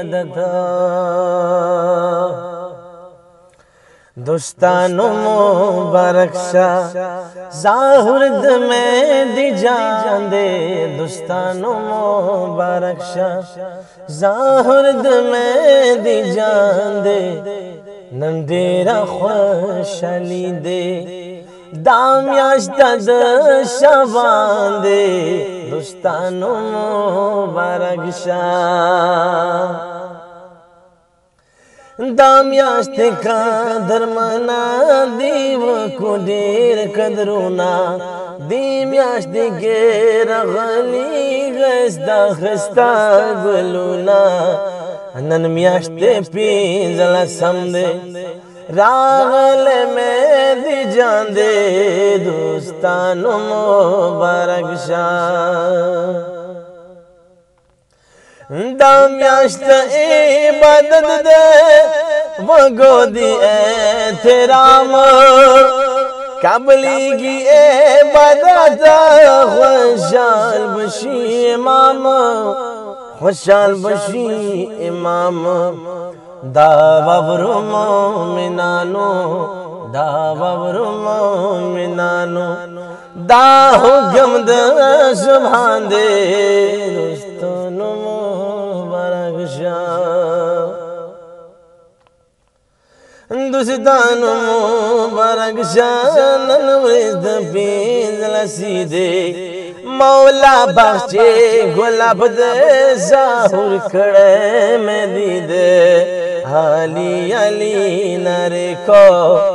مدد دوستانو مبارک شا زاہرد میں دی جان دے۔ دوستانو مبارک شا زاہرد میں دی جان دے۔ نندیرا خوش علی دے۔ دامیاشتا دا شبان دے۔ دوستانو مبارک شا دامیاشت کا درمانا دیو کو دیر قدرونا۔ دیمیاشت گیر غلی غستا خستا گلونا۔ نن میاشت پینزل سمدے راغل میں دی جان دے دوستانو مبارک شاہ۔ دامیاشت عبادت دے، وگو دی احترام قبلی کی عبادت خوشال بشی امام۔ خوشال بشی امام۔ دا وبر مومنانو دا وبر مومنانو۔ دا حکم دا سبحان دے۔ مرشدانو برنگ شانن ورز دبین لسیده مولا باغچه گلاب ده زاهر کړه مې دیده حالی علی نری کو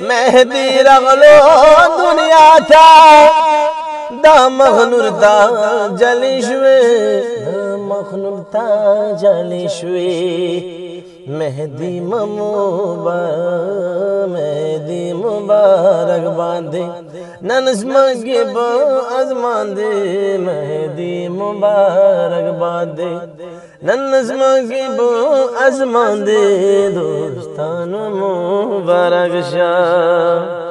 مہدی رغلو دنیا تھا دا مغنور تا جلی شوے دا مغنور تا جلی شوے مہدی مبارک مہدی مبارک باندے ننس مگی با ازمان دے مہدی مبارک باندے ننس مگی با ازمان دے دوستان مبارک شاہ۔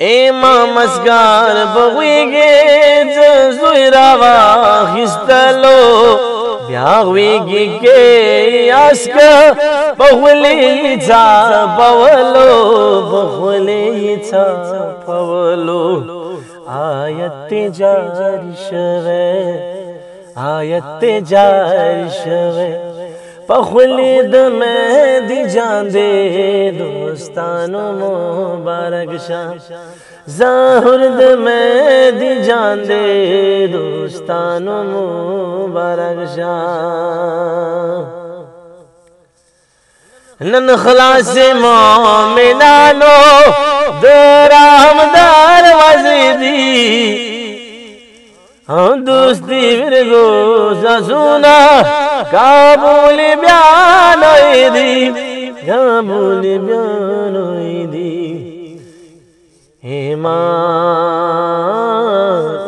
امام اسگار بغوی گے زوی راوا خستلو هغویږي کې اسک بغلی ځا بولو بغلی ځا پولو آیت جاری شوه آیت جاری شوه پخلی دمیں دی جان دے دوستانو مبارک شاہ۔ ظاہر دمیں دی جان دے دوستانو مبارک شاہ۔ نن خلاص مومنانو درام دار وزیدی۔ ہم دوستی میرے گوزا سونا کابول بیان ہوئی دی کابول بیان ہوئی دی امام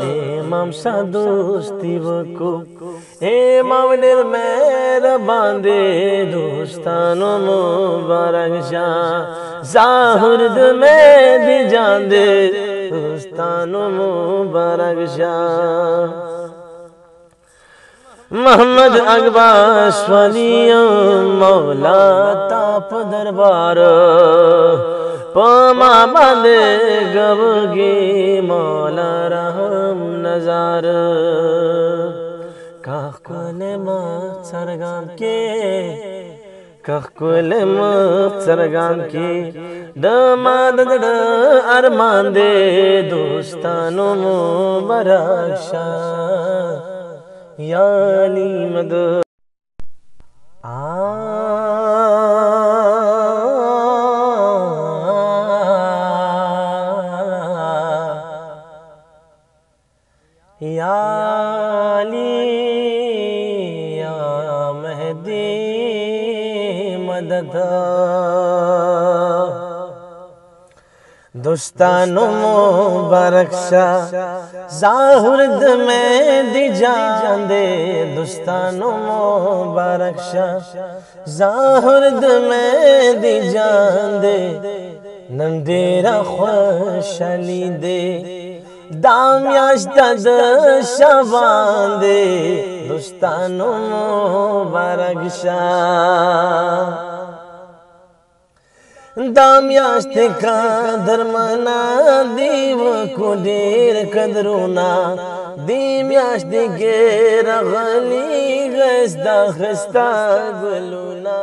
امام سا دوستی وکو امام نر میر باندے دوستانو مبارک شاہ ظاہر دمیں دی جان دے دوستانو مبارک شاہ محمد اکبر سوانی مولا تا په دربار پما باندې غوږی مولا رحم نظر کا کله ما سرګام کې کخکل مڅرګان کې د مدد د ارمان دې دوستانو مبارک شه یا علی مدد یا علی یا مہدی مدد دوستان مبارک شاہ ظاہرد میں دی جان دے۔ دوستان مبارک شاہ ظاہرد میں دی جان دے۔ نندیرہ خوش علی دے۔ دام یاشتا شبان دے۔ دوستان مبارک شاہ دا میاشت کا درمنا دیو کو ډیر قدرونا دی میاشت کې رغلی غس دا خستا ګلونا